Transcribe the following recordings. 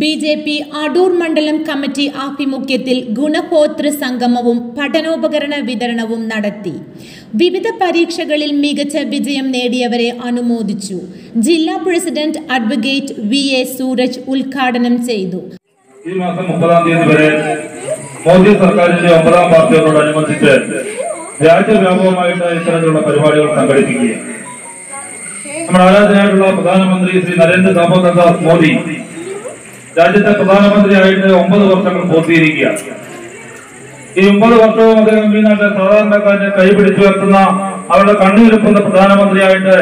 B J P Adoor മണ്ഡലം committee ആഭിമുഖ്യത്തിൽ ഗുണഭോതൃ സംഗമവും പഠനോപകരണ വിതരണവും നടത്തി. വിവിധ പരീക്ഷകളിൽ മികച്ച വിജയം നേടിയവരെ അനുമോദിച്ചു. ജില്ലാ president advocate V A Sooraj ഉദ്ഘാടനം ചെയ്തു. ഈ മാസം മുപ്പതാം തീയതി വരെ മോദി സർക്കാരിന്റെ ഒമ്പതാം വാർഷികത്തോടനുബന്ധിച്ച് രാജ്യവ്യാപകമായിട്ട് ഇത്തരത്തിലുള്ള പരിപാടികൾ സംഘടിപ്പിക്കുകയാണ്. നമ്മുടെ ആരാധനായിട്ടുള്ള പ്രധാനമന്ത്രി ശ്രീ നരേന്ദ്ര ദാമോദർദാസ് മോദി രാജ്യത്തെ പ്രധാനമന്ത്രിയായിട്ട് ഒമ്പത് വർഷങ്ങൾ പൂർത്തീകരിക്കുക. ഈ ഒമ്പത് വർഷവും അദ്ദേഹം ഈ നാട്ടിലെ സാധാരണക്കാരനെ കൈപിടിച്ചു ഉയർത്തുന്ന അവരുടെ കണ്ണീരിപ്പുന്ന പ്രധാനമന്ത്രിയായിട്ട്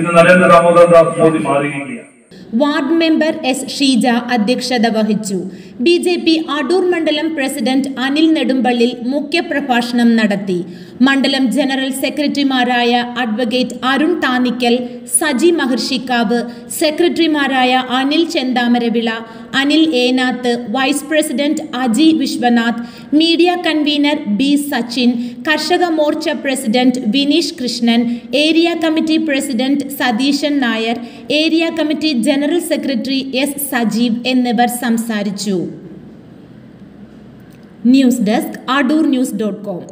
ഇന്ന് നരേന്ദ്ര ദാമോദർദാസ് മോദി മാറിയിരിക്കുകയാണ് വാർഡ് മെമ്പർ എസ് ഷീജ അധ്യക്ഷത വഹിച്ചു. ബി ജെ പി അടൂർ മണ്ഡലം പ്രസിഡന്റ് അനിൽ നെടുമ്പള്ളിൽ മുഖ്യപ്രഭാഷണം നടത്തി. മണ്ഡലം ജനറൽ സെക്രട്ടറിമാരായ അഡ്വക്കേറ്റ് അരുൺ താനിക്കൽ സജി മഹർഷിക്കാവ് സെക്രട്ടറിമാരായ Anil Chenthamaravila Anil Enath vice president Aji Vishwanath media convener B Sachin Karshaka Morcha president Vineesh Krishnan area committee president Satheesan Nair area committee general secretary S Sajeev എന്നിവർ സംസാരിച്ചു. News desk Adoor news dot com.